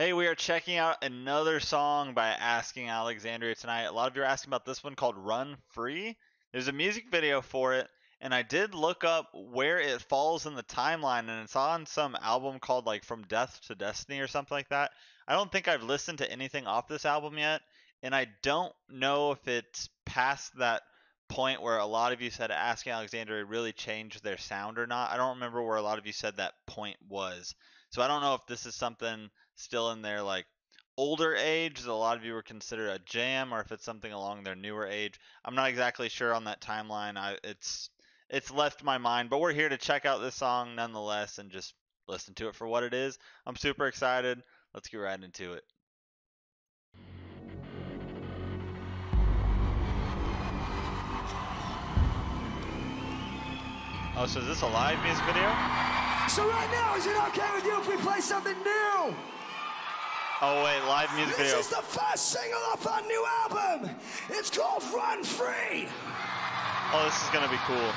Hey, we are checking out another song by Asking Alexandria tonight. A lot of you are asking about this one called Run Free. There's a music video for it, and I did look up where it falls in the timeline, and it's on some album called like From Death to Destiny or something like that. I don't think I've listened to anything off this album yet, and I don't know if it's past that point where a lot of you said Asking Alexandria really changed their sound or not. I don't remember where a lot of you said that point was. So I don't know if this is something still in their like older age that a lot of you were considered a jam or if it's something along their newer age. I'm not exactly sure on that timeline. I it's it's left my mind, but we're here to check out this song nonetheless and just listen to it for what it is. I'm super excited. Let's get right into it. Oh, so is this a live music video? So right now, is it okay with you if we play something new? Oh wait, live music This video. This is the first single off our new album. It's called Run Free. Oh, this is gonna be cool.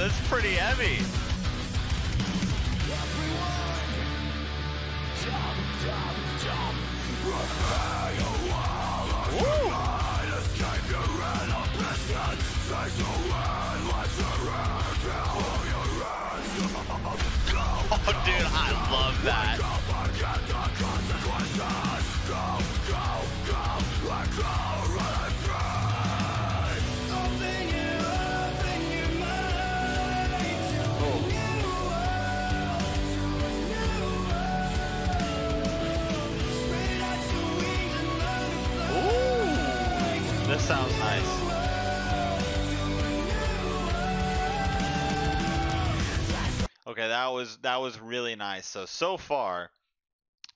That's pretty heavy. Oh, dude, I love that. This sounds nice. Okay, that was that was really nice. So so far,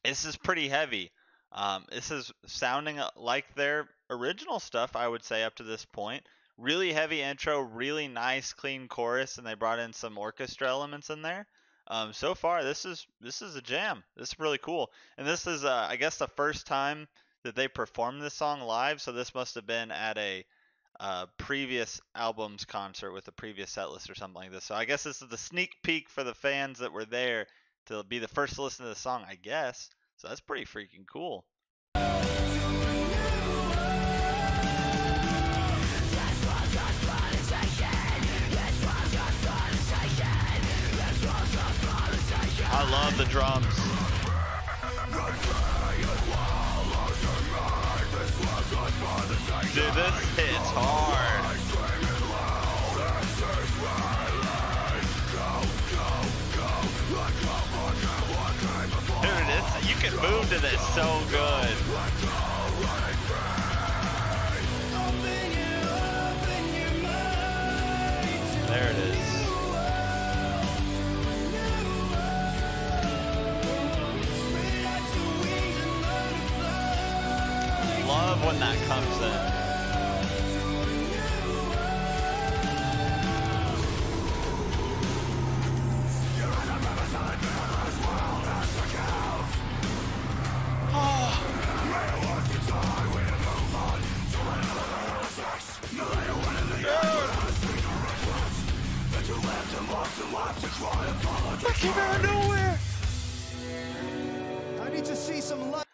this is pretty heavy. Um, this is sounding uh, like their original stuff, I would say, up to this point. Really heavy intro, really nice, clean chorus, and they brought in some orchestra elements in there. Um, so far, this is this is a jam. This is really cool, and this is, uh, I guess, the first time that they performed this song live. So this must have been at a uh, previous album's concert with the previous set list or something like this. So I guess this is the sneak peek for the fans that were there to be the first to listen to the song, I guess. So that's pretty freaking cool. I love the drums. Can move to this so good. There it is. Love when that comes in. See some light.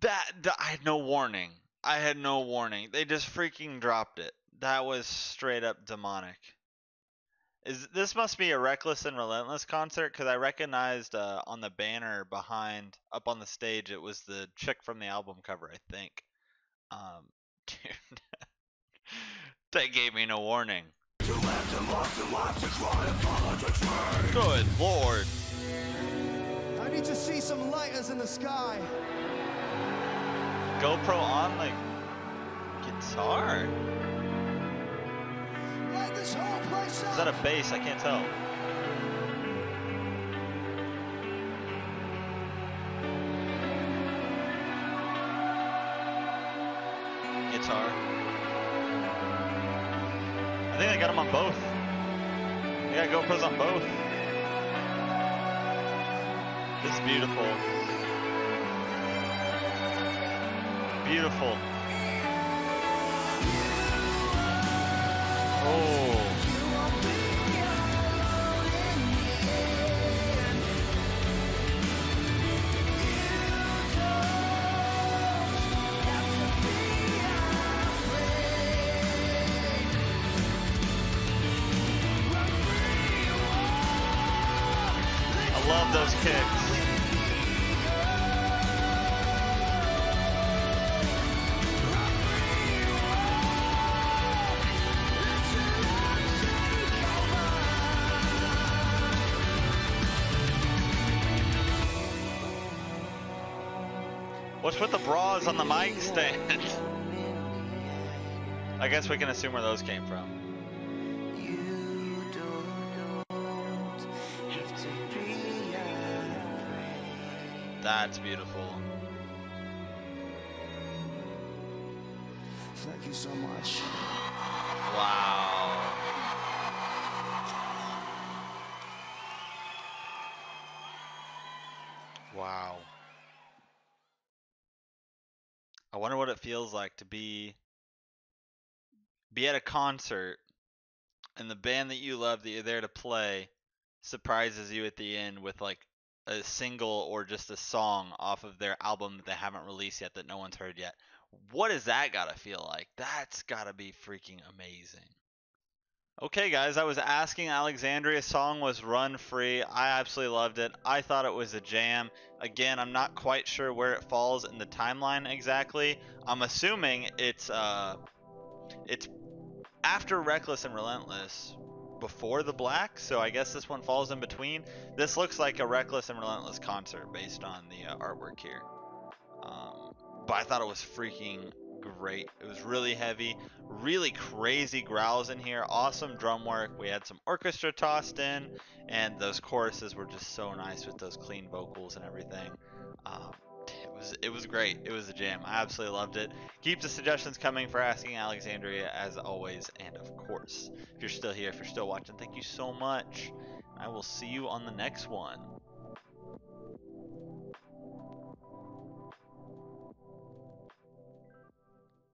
That, that I had no warning. I had no warning. They just freaking dropped it. That was straight up demonic. Is this must be a reckless and relentless concert because I recognized uh, on the banner behind up on the stage it was the chick from the album cover I think. Um, dude, that gave me no warning. Good lord. Need to see some lighters in the sky. GoPro on like guitar? Light this whole place up. Is that a bass? I can't tell. guitar. I think I got them on both. We got GoPros on both. Is beautiful. Beautiful. Oh. Love those kicks. What's with the bras on the mic stand? I guess we can assume where those came from. That's beautiful. Thank you so much. Wow. Wow. I wonder what it feels like to be be at a concert and the band that you love that you're there to play surprises you at the end with like a single or just a song off of their album that they haven't released yet that no one's heard yet. What does that gotta feel like? That's gotta be freaking amazing. Okay, guys, I was asking Alexandria. Song was Run Free. I absolutely loved it. I thought it was a jam. Again, I'm not quite sure where it falls in the timeline exactly. I'm assuming it's uh, it's after Reckless and Relentless, before the Black. So I guess this one falls in between. This looks like a Reckless and Relentless concert based on the uh, artwork here. Um, but I thought it was freaking great. It was really heavy, really crazy growls in here, awesome drum work. We had some orchestra tossed in, and those choruses were just so nice with those clean vocals and everything. Um, was it was great. It was a jam. I absolutely loved it. Keep the suggestions coming for Asking Alexandria as always, and of course, if you're still here, if you're still watching, thank you so much. I will see you on the next one.